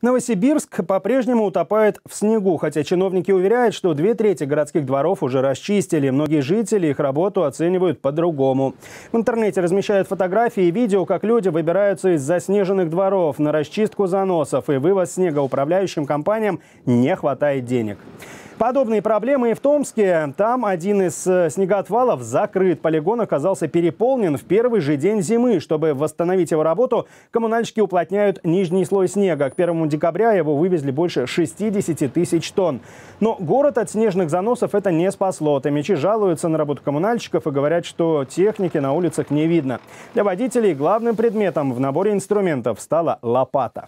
Новосибирск по-прежнему утопает в снегу, хотя чиновники уверяют, что две трети городских дворов уже расчистили. Многие жители их работу оценивают по-другому. В интернете размещают фотографии и видео, как люди выбираются из заснеженных дворов на расчистку заносов и вывоз снега управляющим компаниям не хватает денег. Подобные проблемы и в Томске. Там один из э, снегоотвалов закрыт. Полигон оказался переполнен в первый же день зимы. Чтобы восстановить его работу, коммунальщики уплотняют нижний слой снега. К 1 декабря его вывезли больше 60 тысяч тонн. Но город от снежных заносов это не спасло. Томичи жалуются на работу коммунальщиков и говорят, что техники на улицах не видно. Для водителей главным предметом в наборе инструментов стала лопата.